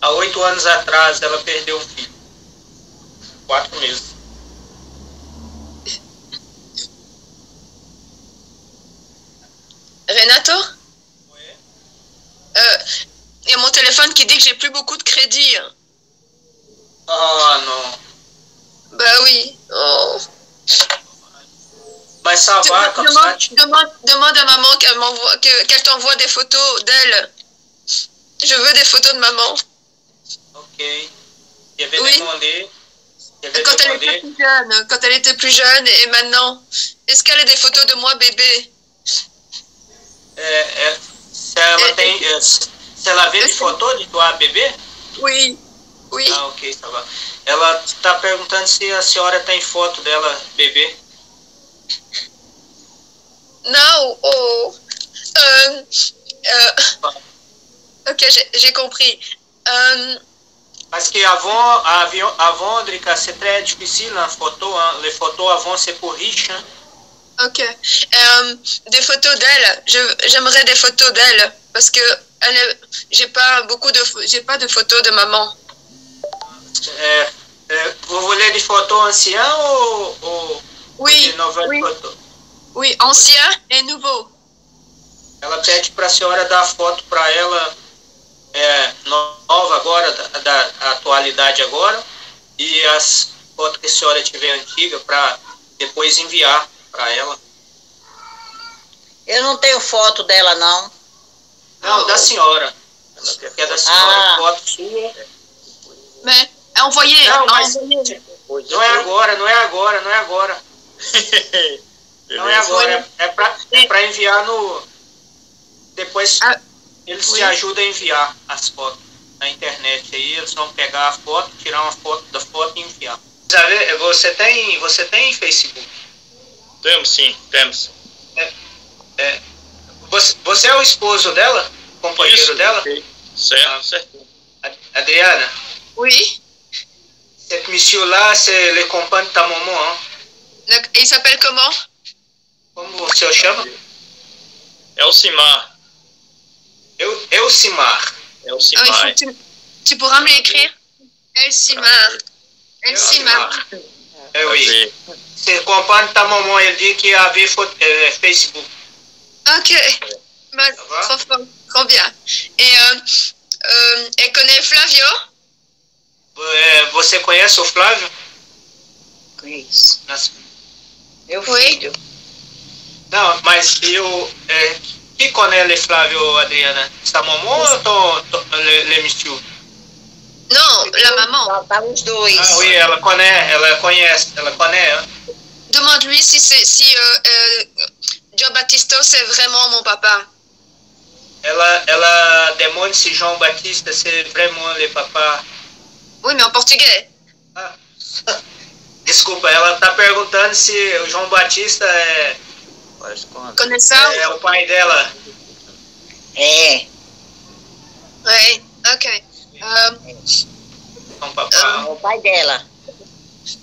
há oito anos atrás ela perdeu um filho. Quatro meses. Renato? Oui. Euh, Il y a mon téléphone qui dit que j'ai plus beaucoup de crédit. Ah, non. Bah oui. Oh. Mas ça va comme ça. demande, tu- demande, demande à maman qu'elle qu'elle t'envoie des photos d'elle. Je veux des photos de maman. Ok. Je vais Oui. vais Quand elle était plus jeune, quand elle était plus jeune et maintenant. Est-ce qu'elle a des photos de moi bébé? Tem. é, se ela vê de tua bebê? Oui. Oui. Ah, ok, tá bom. Ela está perguntando se a senhora tem foto dela, bebê. Non. Oh. Euh, euh, ok, j'ai- compris. Euh, Parce que avant, avant, c'est très difficile en photo. Hein. Les photos avant, c'est pour riche. Hein. ok. Euh, des photos d'elle. J'aimerais des photos d'elle parce que j'ai pas beaucoup de, j'ai pas de photos de maman. É, é, vous voulez des photos anciennes ou, ou Oui. de nouvelles oui. photos? Oui, ancien et nouveau. Ela pede para a senhora dar foto para ela atualidade agora, e as fotos que a senhora tiver antiga para depois enviar para ela. Eu não tenho foto dela, não. Não, da senhora. Ela quer que é da senhora, Ah. foto sua. Mais envoyez. Não, mas envoyez. não é agora, não é agora, não é agora. Não é agora, é, é para é pra enviar no. Depois Ah, eles te ajudam a enviar as fotos na internet. Aí eles vão pegar a foto, tirar uma foto da foto e enviar. Sabe, Você tem, você tem Facebook? Temos sim, temos. É, você, você é o esposo dela? Companheiro Isso, dela? Certo, certo. Ad- Adriana, Oui. cet monsieur-là, c'est le compagnon de ta maman. Hein? Le- il s'appelle comment Como você chama? É o Simar. Eu, Elcimar. O Ah, tu, tu pourras me l'écrire El Simar. El Simar. É, oui. C'est compagnon de ta maman, ele dit qu'il y avait faute- euh, Facebook. Ok. Bah, trop fort. Trop bien. Et euh, euh, elle connaît Flavio? Você conhece o Flávio? Conheço. Meu filho. Não, mas eu. É, qui connaît le Flávio, Adriana? Sa maman ou ton, ton, le, le monsieur? Non, la maman. Tá, tá os dois. Ah, oui, ela conhece, ela conhece, ela conhece. hein? Demande-lui si, si euh, euh, Joe Battisto c'est vraiment mon papa. Ela, ela demande se João Batista c'est vraiment le papa. Oui, mais en portugais. Ah, desculpa, ela tá perguntando se o João Batista é, Connais ça é o pai dela. É. Ouais. Ok. Euh, Então, papá. É o pai dela.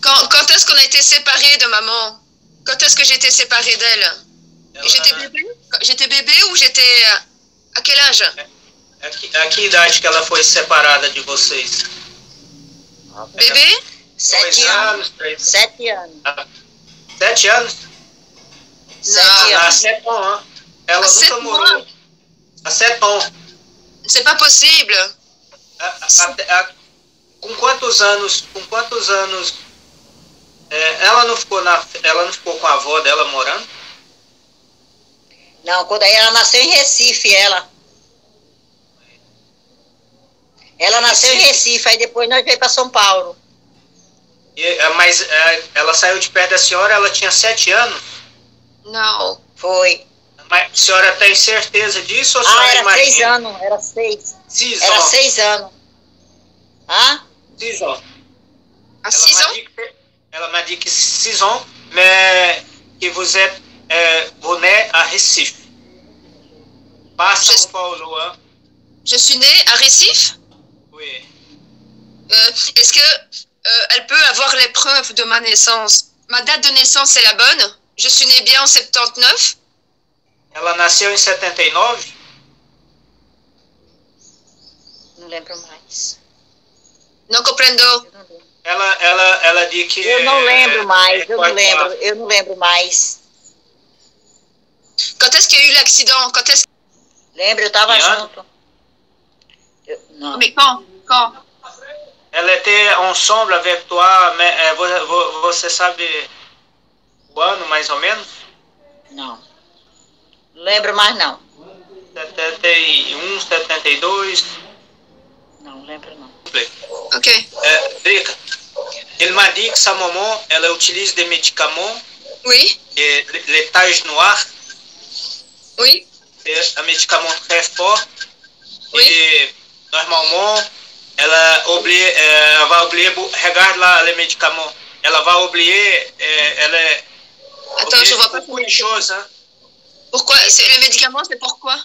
quand quand est-ce qu'on a été séparés de maman Quand est-ce que j'étais séparée d'elle J'étais bébé J'étais bébé ou j'étais... À quel âge a, que, a que idade que ela foi separada de vocês? Bébé Sete Dois anos. anos, três Sete anos. Sete anos? Sete Há anos. anos. Ela Há nunca sete morou. sete anos. c'est pas possible. A- a- a- com quantos anos? Com quantos anos? é, ela não ficou na, ela não ficou com a avó dela morando? Não, quando aí ela nasceu em Recife, ela. Ela nasceu em Recife, aí depois nós veio para São Paulo. E, é, mas é, ela saiu de perto da senhora, ela tinha sete anos. Non. Foi. Mas a senhora tem certeza disso ou a Ah, era imagina? seis anos, era seis. Six Era ans. seis anos. Hã? Six ans. À Ela 6 m'a ans dit que- Ela m'a dit que 6 ans, mais que vous êtes euh, vous à Recife. Pas à São Je- Paulo, hein? Je suis née à Récif Oui. Euh, Est-ce que euh, elle peut avoir les preuves de ma naissance? Ma date de naissance est la bonne? Je suis née bien en 79 Ela nasceu em 79? Não lembro mais. Não compreendo. Ela, ela, ela diz que. Eu não é- lembro mais, é eu não lembro, eu não lembro mais. Quand est-ce qu'il y a eu l'accident? Quand est-ce Lembra, eu tava Ian? junto. Eu- não. Mais quand? Quand? Elle était ensemble avec toi, mais é, vo- você sabe o ano mais ou menos? Não. Não lembro mais, não. 71, 72. Não lembro, não. Ok. É, Drica, il m'a dit que sa maman, ela utilise des médicaments, Oui, et les taches noires, oui, c'est un médicament très fort. Oui. Et normalement, ela, oublie, euh, elle va oublier, beau- regarde là les médicaments, elle va oublier, euh, Attends, je vois pas. beaucoup de choses. Hein. Pourquoi? Le médicament, c'est pourquoi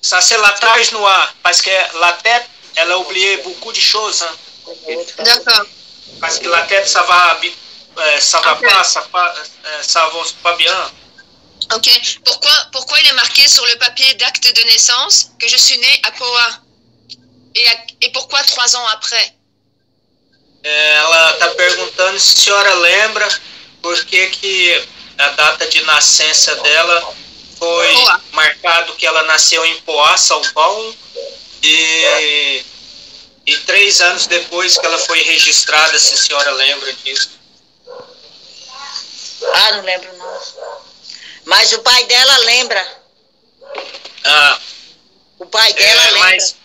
Ça, c'est la tache noire, parce que la tête, elle a oublié beaucoup de choses. Hein. D'accord. Parce que la tête, ça va, euh, ça va pas, ça, pas, euh, ça avance pas bien. Ok. Pourquoi, pourquoi il est marqué sur le papier d'acte de naissance que je suis née à Poa? Et, à- et pourquoi trois ans après? É, Ela está perguntando se a senhora lembra por que, que a data de nascença dela foi marcado que ela nasceu em Poá, São Paulo, e, e três anos depois que ela foi registrada, se a senhora lembra disso. Ah, não lembro, não. Mas o pai dela lembra. Ah, O pai dela é, lembra. mas